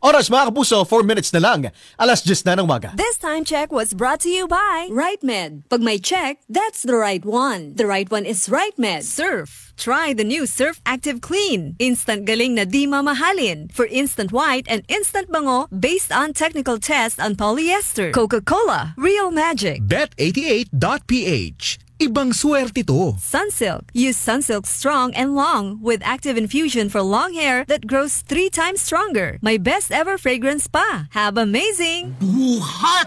Oras mga kapuso, 4 minutes na lang. Alas 10 na ng umaga. This time check was brought to you by Right Med. Pag may check, that's the right one. The right one is Right Med. Surf. Try the new Surf Active Clean. Instant galing na di mamahalin. For instant white and instant bango based on technical tests on polyester. Coca-Cola. Real magic. Bet88.ph. Ibang swerte to. Sunsilk. Use Sunsilk strong and long with active infusion for long hair that grows three times stronger. My best ever fragrance pa. Have amazing. Buhat